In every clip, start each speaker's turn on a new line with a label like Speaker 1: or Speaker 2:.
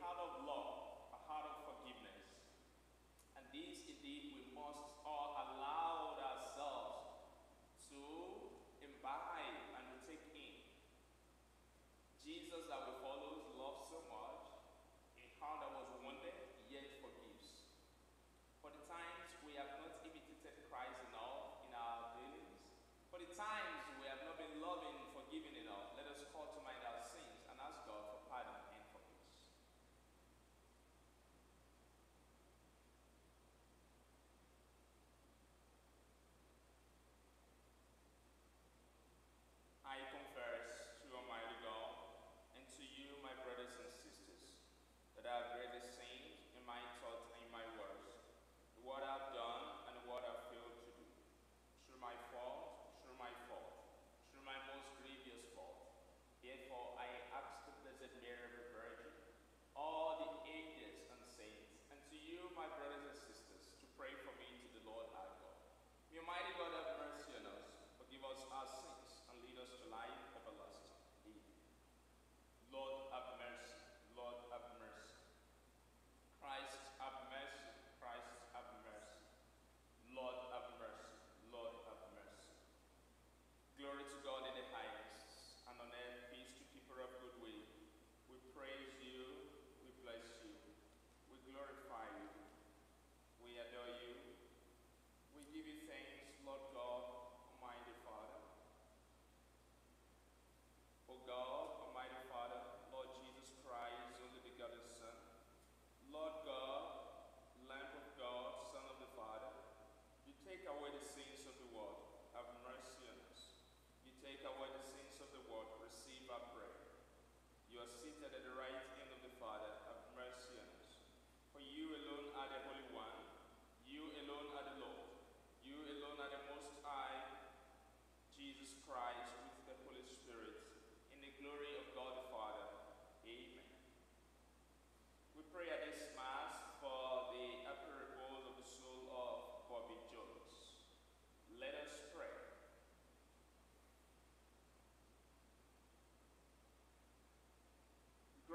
Speaker 1: heart of love, a heart of forgiveness. And this indeed we must all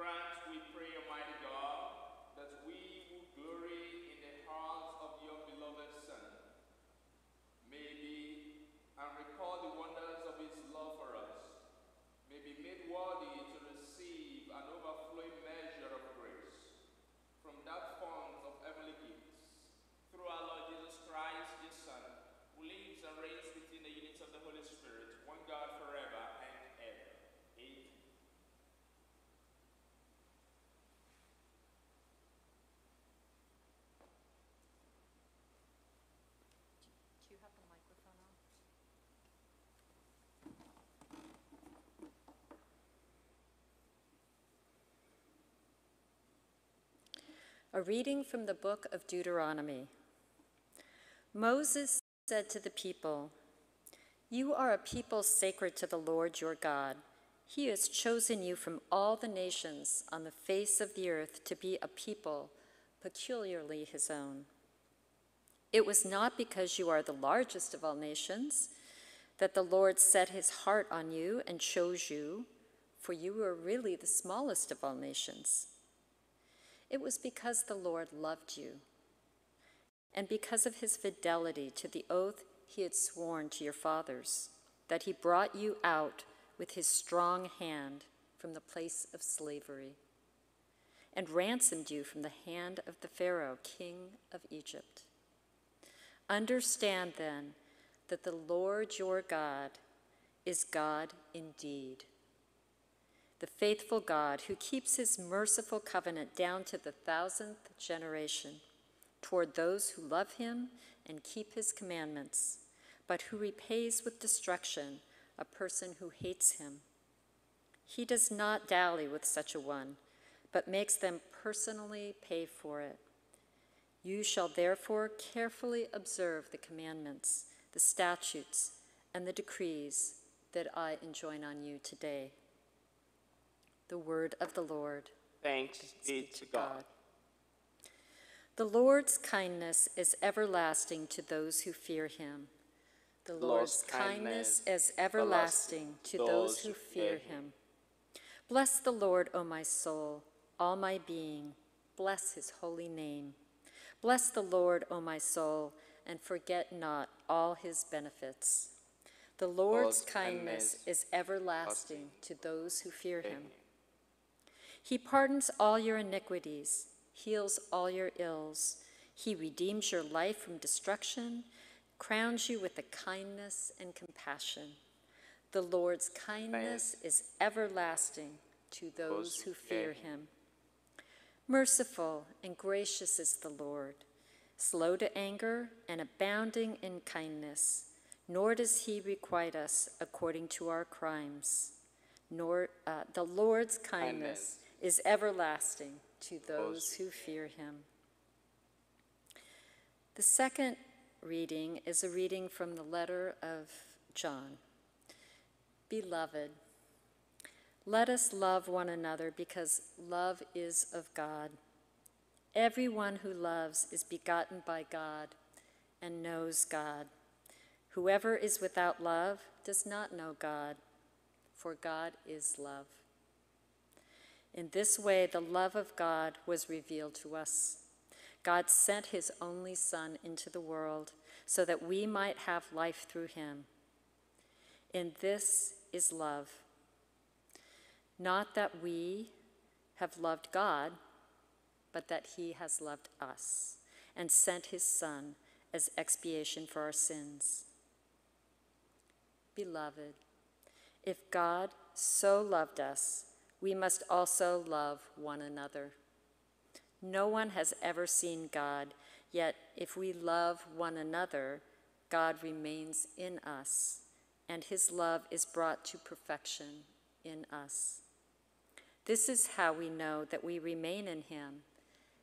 Speaker 1: Grant, we pray, Almighty God, that we who glory in the heart of your beloved Son may be and recall the wonders of his love for us, may be made worthy to receive an overflowing measure of grace from that fount of heavenly gifts. Through our Lord Jesus Christ, his Son, who lives and reigns within the unity of the Holy Spirit, one God forever and ever. Amen.
Speaker 2: Do you have the microphone on? A reading from the book of Deuteronomy. Moses said to the people, You are a people sacred to the Lord your God. He has chosen you from all the nations on the face of the earth to be a people peculiarly his own. It was not because you are the largest of all nations that the Lord set his heart on you and chose you, for you were really the smallest of all nations. It was because the Lord loved you, and because of his fidelity to the oath he had sworn to your fathers, that he brought you out with his strong hand from the place of slavery, and ransomed you from the hand of the Pharaoh, king of Egypt. Understand then that the Lord your God is God indeed, the faithful God who keeps his merciful covenant down to the thousandth generation toward those who love him and keep his commandments, but who repays with destruction a person who hates him. He does not dally with such a one, but makes them personally pay for it. You shall therefore carefully observe the commandments, the statutes, and the decrees that I enjoin on you today. The word of the Lord.
Speaker 1: Thanks be to God.
Speaker 2: The Lord's kindness is everlasting to those who fear him. The Lord's
Speaker 1: Lord's
Speaker 2: kindness
Speaker 1: kindness
Speaker 2: is everlasting to those who fear him. Bless the Lord, O my soul. all my being. Bless his holy name. Bless the Lord, O my soul, and forget not all his benefits. The Lord's
Speaker 1: Lord's
Speaker 2: kindness
Speaker 1: kindness
Speaker 2: is everlasting to those who fear him. He pardons all your iniquities, heals all your ills. He redeems your life from destruction, crowns you with the kindness and compassion. The Lord's kindness is everlasting to those who fear him. Merciful and gracious is the Lord, slow to anger and abounding in kindness, nor does he requite us according to our crimes. Nor uh, the Lord's kindness is everlasting to those who fear him. The second reading is a reading from the letter of John. Beloved, let us love one another because love is of God. Everyone who loves is begotten by God and knows God. Whoever is without love does not know God, for God is love. In this way, the love of God was revealed to us. God sent his only Son into the world so that we might have life through him. In this is love. Not that we have loved God, but that he has loved us and sent his Son as expiation for our sins. Beloved, if God so loved us, we must also love one another. No one has ever seen God, yet if we love one another, God remains in us, and his love is brought to perfection in us. This is how we know that we remain in him,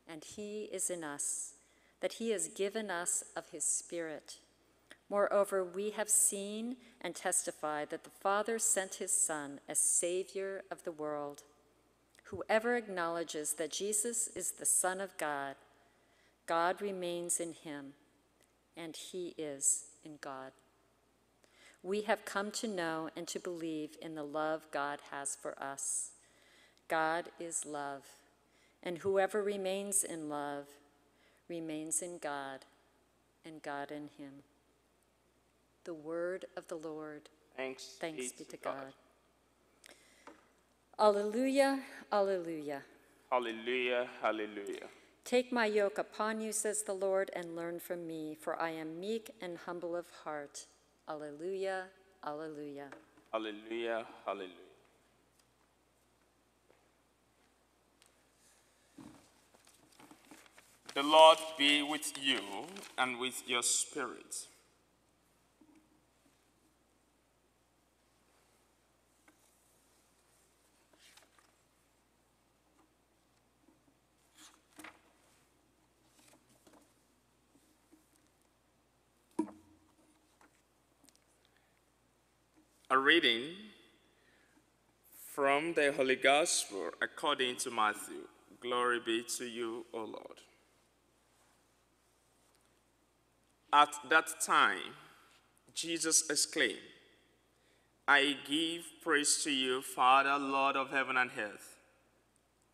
Speaker 2: and he is in us, that he has given us of his Spirit. Moreover, we have seen and testified that the Father sent his Son as Savior of the world. Whoever acknowledges that Jesus is the Son of God, God remains in him, and he is in God. We have come to know and to believe in the love God has for us. God is love, and whoever remains in love remains in God, and God in him. The word of the Lord.
Speaker 1: Thanks,
Speaker 2: Thanks be to God. Alleluia, alleluia.
Speaker 1: Hallelujah, hallelujah.
Speaker 2: Take my yoke upon you, says the Lord, and learn from me, for I am meek and humble of heart. Alleluia, alleluia.
Speaker 1: Hallelujah, hallelujah. The Lord be with you and with your spirit. A reading from the Holy Gospel according to Matthew. Glory be to you, O Lord. At that time, Jesus exclaimed, I give praise to you, Father, Lord of heaven and earth.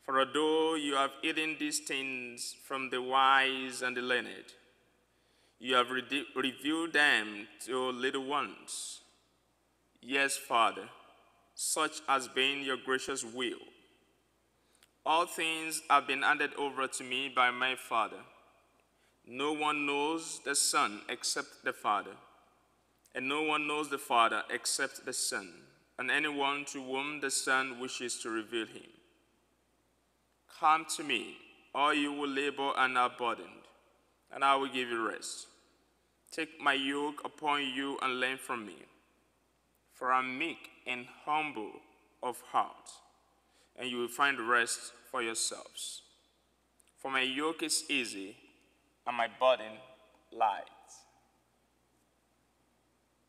Speaker 1: For although you have hidden these things from the wise and the learned, you have revealed them to little ones. Yes, Father, such has been your gracious will. All things have been handed over to me by my Father. No one knows the Son except the Father, and no one knows the Father except the Son, and anyone to whom the Son wishes to reveal him. Come to me, all you who labor and are burdened, and I will give you rest. Take my yoke upon you and learn from me, for I am meek and humble of heart, and you will find rest for yourselves. For my yoke is easy and my burden light.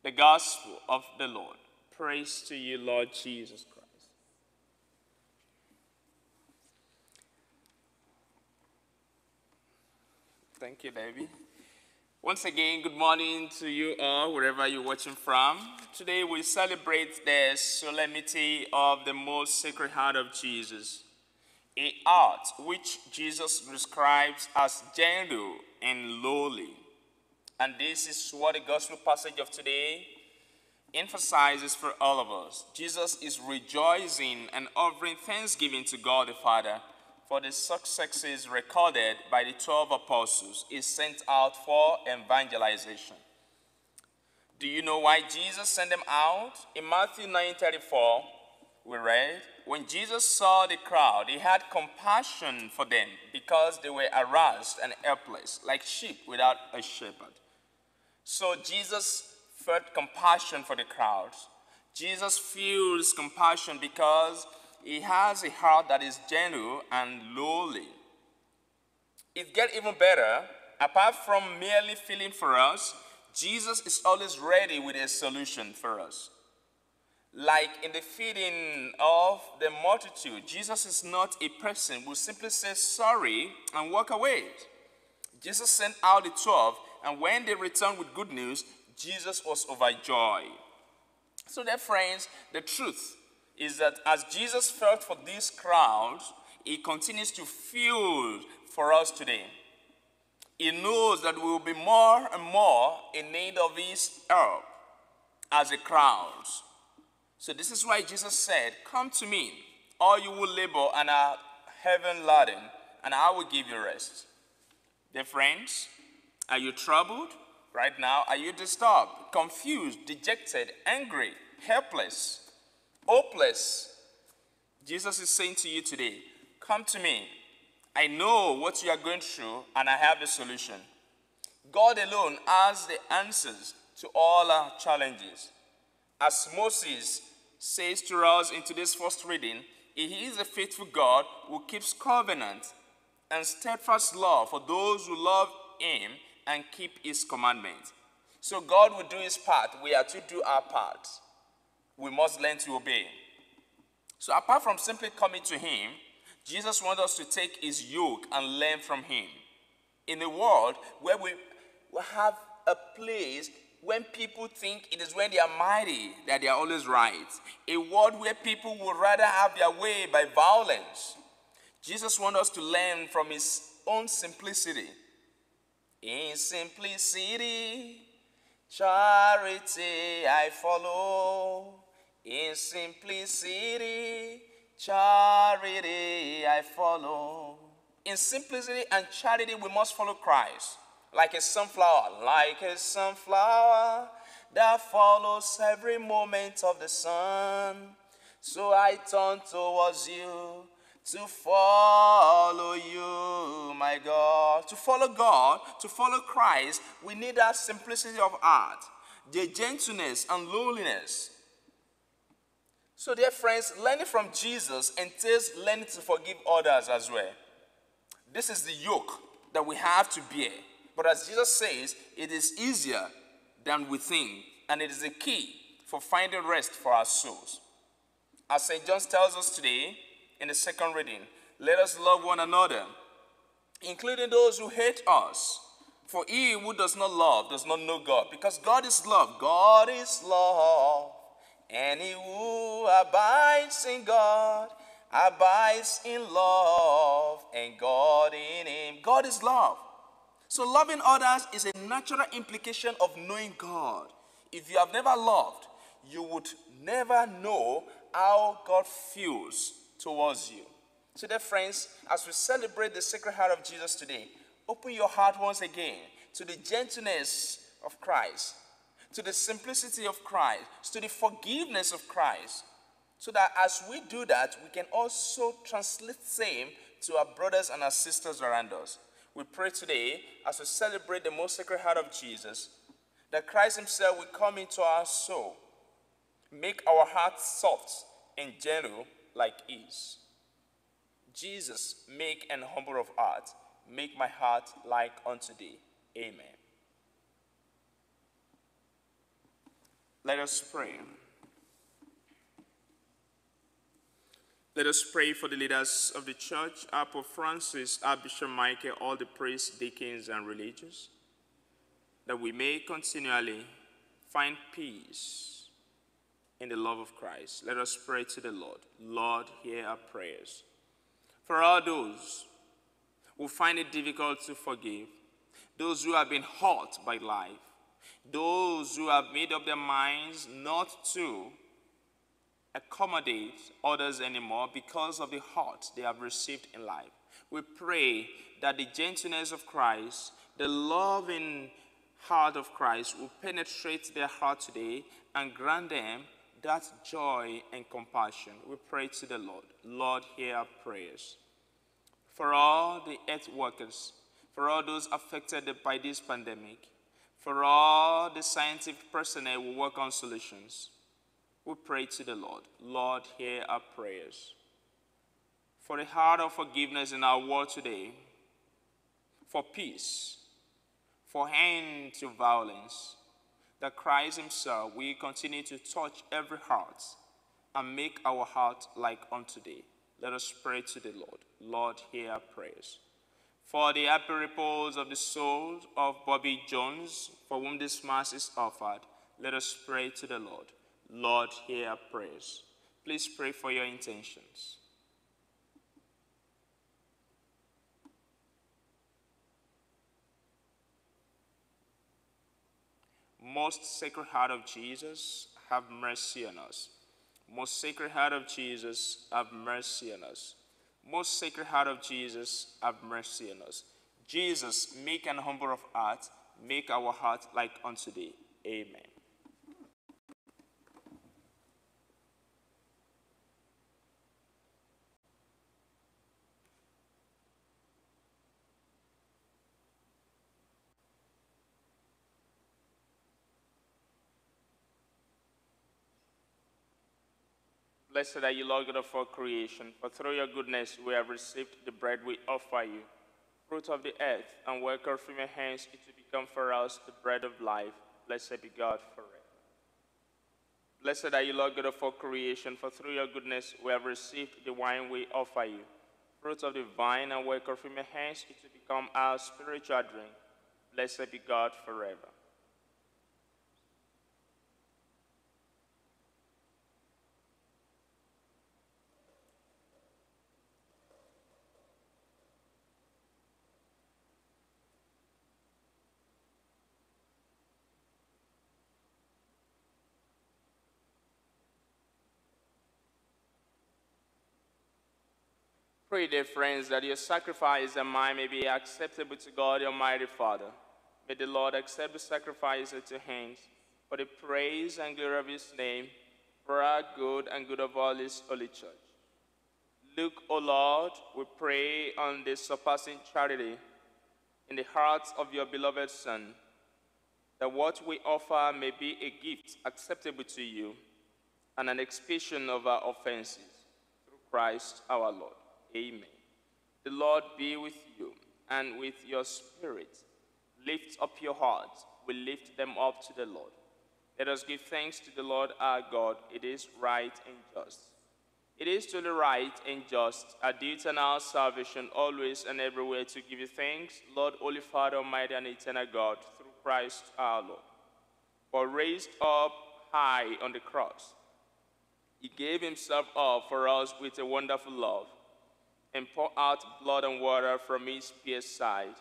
Speaker 1: The gospel of the Lord. Praise to you, Lord Jesus Christ. Thank you, Debbie. Once again, good morning to you all, wherever you're watching from. Today we celebrate the solemnity of the most sacred heart of Jesus. a heart which Jesus describes as gentle and lowly. And this is what the gospel passage of today emphasizes for all of us. Jesus is rejoicing and offering thanksgiving to God the Father for the successes recorded by the 12 apostles is sent out for evangelization. Do you know why Jesus sent them out? In Matthew 9:34, we read, when Jesus saw the crowd, he had compassion for them because they were harassed and helpless, like sheep without a shepherd. So Jesus felt compassion for the crowds. Jesus feels compassion because he has a heart that is gentle and lowly. It gets even better. Apart from merely feeling for us, Jesus is always ready with a solution for us. Like in the feeding of the multitude, Jesus is not a person who simply says sorry and walk away. Jesus sent out the 12, and when they returned with good news, Jesus was overjoyed. So, dear friends, the truth is that as Jesus felt for these crowds, he continues to feel for us today. He knows that we will be more and more in need of his help as a crowd. So this is why Jesus said, Come to me, all you will labor and are heaven laden, and I will give you rest. Dear friends, are you troubled right now? Are you disturbed, confused, dejected, angry, helpless, hopeless? Jesus is saying to you today, Come to me. I know what you are going through, and I have the solution. God alone has the answers to all our challenges. As Moses says to us in today's first reading, He is a faithful God who keeps covenant and steadfast love for those who love Him and keep His commandments. So God will do His part. We are to do our part. We must learn to obey. So apart from simply coming to Him, Jesus wants us to take His yoke and learn from Him. In a world where we have a place when people think it is when they are mighty that they are always right. A world where people would rather have their way by violence. Jesus wants us to learn from his own simplicity. In simplicity, charity I follow. In simplicity, charity I follow. In simplicity and charity, we must follow Christ like a sunflower, like a sunflower that follows every moment of the sun. So I turn towards you to follow you, my God. To follow God, to follow Christ, we need that simplicity of heart, the gentleness and lowliness. So, dear friends, learning from Jesus entails learning to forgive others as well. This is the yoke that we have to bear. But as Jesus says, it is easier than we think, and it is the key for finding rest for our souls. As St. John tells us today in the second reading, let us love one another, including those who hate us. For he who does not love does not know God, because God is love. God is love. And he who abides in God abides in love, and God in him. God is love. So, loving others is a natural implication of knowing God. If you have never loved, you would never know how God feels towards you. So, dear friends, as we celebrate the Sacred Heart of Jesus today, open your heart once again to the gentleness of Christ, to the simplicity of Christ, to the forgiveness of Christ, so that as we do that, we can also translate same to our brothers and our sisters around us. We pray today, as we celebrate the most sacred heart of Jesus, that Christ Himself will come into our soul, make our hearts soft and gentle like His. Jesus, make an humble of heart, make my heart like unto thee. Amen. Let us pray. Let us pray for the leaders of the church, Pope Francis, our Bishop Michael, all the priests, deacons, and religious, that we may continually find peace in the love of Christ. Let us pray to the Lord. Lord, hear our prayers. For all those who find it difficult to forgive, those who have been hurt by life, those who have made up their minds not to accommodate others anymore because of the hurt they have received in life. We pray that the gentleness of Christ, the loving heart of Christ will penetrate their heart today and grant them that joy and compassion. We pray to the Lord. Lord, hear our prayers. For all the earth workers, for all those affected by this pandemic, for all the scientific personnel who work on solutions, we pray to the Lord. Lord, hear our prayers. For the heart of forgiveness in our world today, for peace, for end to violence, that Christ Himself will continue to touch every heart and make our heart like unto thee. Let us pray to the Lord. Lord, hear our prayers. For the happy repose of the soul of Bobby Jones, for whom this Mass is offered, let us pray to the Lord. Lord, hear our prayers. Please pray for your intentions. Most Sacred Heart of Jesus, have mercy on us. Most Sacred Heart of Jesus, have mercy on us. Most Sacred Heart of Jesus, have mercy on us. Jesus, make an humble of heart, make our heart like unto thee. Amen. Blessed are you, Lord God of all creation, for through your goodness we have received the bread we offer you, fruit of the earth, and worker from your hands it will become for us the bread of life. Blessed be God forever. Blessed are you, Lord God of all creation, for through your goodness we have received the wine we offer you, fruit of the vine, and worker from your hands it will become our spiritual drink. Blessed be God forever. Pray, dear friends, that your sacrifice and mine may be acceptable to God, your Almighty Father. May the Lord accept the sacrifice at your hands for the praise and glory of his name, for our good and good of all his holy church. Look, O Lord, we pray on this surpassing charity in the hearts of your beloved Son, that what we offer may be a gift acceptable to you and an expiation of our offenses through Christ our Lord. Amen. The Lord be with you and with your spirit. Lift up your hearts. We lift them up to the Lord. Let us give thanks to the Lord our God. It is right and just. It is to the right and just, our duty and our salvation, always and everywhere to give you thanks, Lord, Holy Father, Almighty and eternal God, through Christ our Lord. For raised up high on the cross, he gave himself up for us with a wonderful love and pour out blood and water from his pierced side,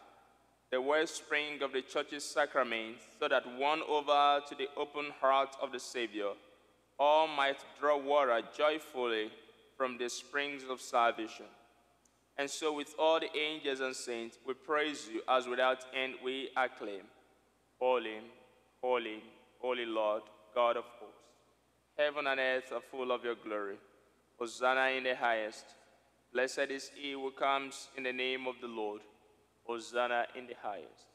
Speaker 1: the wellspring of the church's sacrament, so that won over to the open heart of the Savior, all might draw water joyfully from the springs of salvation. And so, with all the angels and saints, we praise you as without end we acclaim Holy, holy, holy Lord, God of hosts. Heaven and earth are full of your glory. Hosanna in the highest. Blessed is he who comes in the name of the Lord. Hosanna in the highest.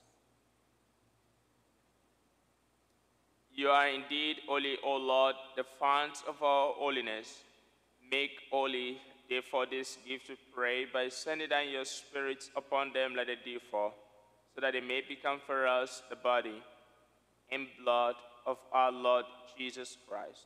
Speaker 1: You are indeed holy, O Lord, the fount of our holiness. Make holy, therefore, this gift to pray by sending down your Spirit upon them like a dew so that they may become for us the body and blood of our Lord Jesus Christ.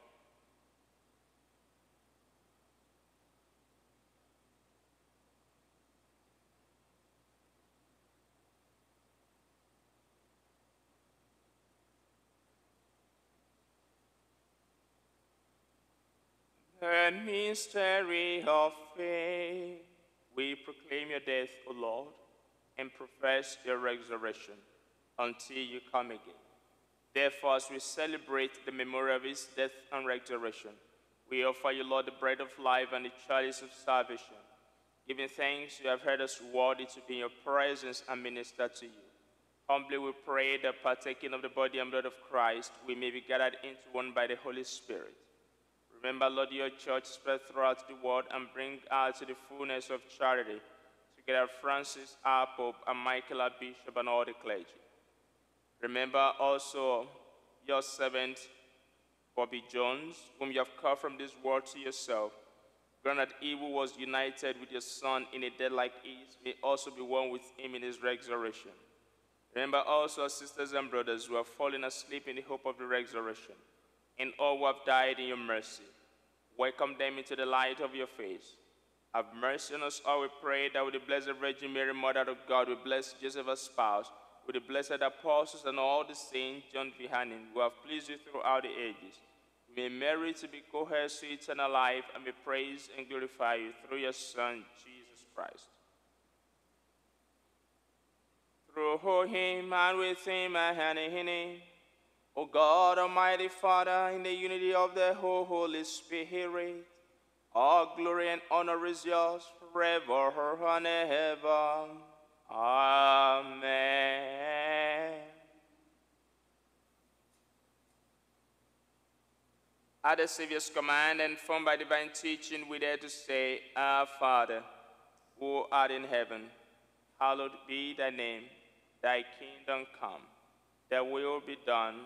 Speaker 1: The mystery of faith. We proclaim your death, O Lord, and profess your resurrection until you come again. Therefore, as we celebrate the memory of his death and resurrection, we offer you, Lord, the bread of life and the chalice of salvation. Giving thanks, you have heard us worthy to be in your presence and minister to you. Humbly we pray that partaking of the body and blood of Christ, we may be gathered into one by the Holy Spirit. Remember, Lord, your church spread throughout the world and bring us to the fullness of charity, together Francis, our Pope, and Michael, our Bishop, and all the clergy. Remember also your servant, Bobby Jones, whom you have called from this world to yourself. Grant that he who was united with your Son in a death like his may also be one with him in his resurrection. Remember also our sisters and brothers who have fallen asleep in the hope of the resurrection, and all who have died in your mercy. Welcome them into the light of your face. Have mercy on us all, we pray, that with the Blessed Virgin Mary, Mother of God, we bless Joseph, our spouse, with the blessed apostles and all the saints, John Vianney, who have pleased you throughout the ages. May merit to be co-heirs to eternal life and may praise and glorify you through your Son, Jesus Christ. Through him and with him and in him, O God, Almighty Father, in the unity of the whole Holy Spirit, all glory and honor is yours forever and ever. Amen. At the Savior's command and formed by divine teaching, we dare to say, Our Father, who art in heaven, hallowed be thy name. Thy kingdom come. Thy will be done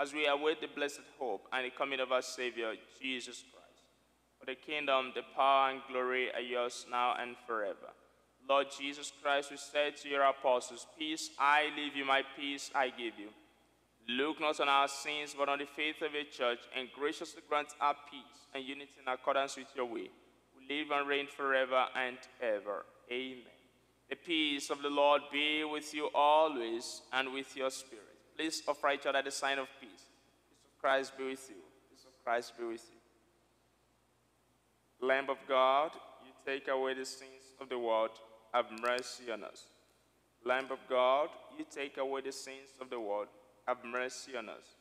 Speaker 1: as we await the blessed hope and the coming of our Savior, Jesus Christ. For the kingdom, the power, and glory are yours now and forever. Lord Jesus Christ, we said to your apostles, Peace I leave you, my peace I give you. Look not on our sins, but on the faith of your church, and graciously grant our peace and unity in accordance with your way. We live and reign forever and ever. Amen. The peace of the Lord be with you always and with your spirit. Please offer each other the sign of peace. Peace of Christ be with you. Peace of Christ be with you. Lamb of God, you take away the sins of the world. Have mercy on us. Lamb of God, you take away the sins of the world. Have mercy on us.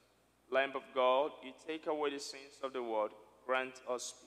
Speaker 1: Lamb of God, you take away the sins of the world. Grant us peace.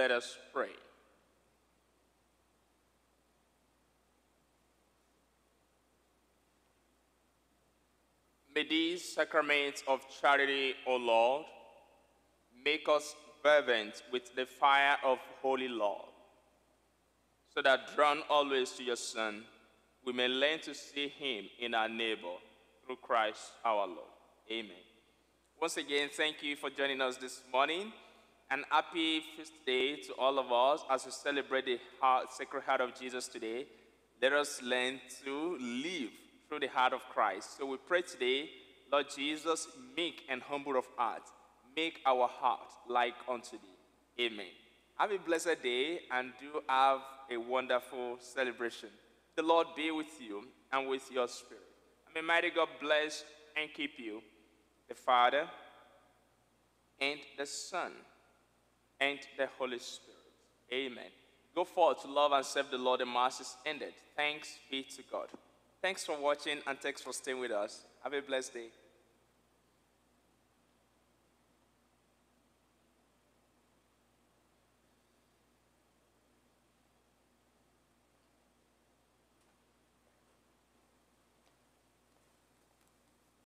Speaker 1: Let us pray. May these sacraments of charity, O Lord, make us fervent with the fire of holy love, so that drawn always to your Son, we may learn to see him in our neighbor through Christ our Lord. Amen. Once again, thank you for joining us this morning. And happy feast day to all of us as we celebrate the heart, Sacred Heart of Jesus today. Let us learn to live through the heart of Christ. So we pray today, Lord Jesus, meek and humble of heart, make our heart like unto thee. Amen. Have a blessed day and do have a wonderful celebration. The Lord be with you and with your spirit. May mighty God bless and keep you, the Father and the Son and the Holy Spirit. Amen. Go forth to love and serve the Lord. The Mass is ended. Thanks be to God. Thanks for watching and thanks for staying with us. Have a blessed day.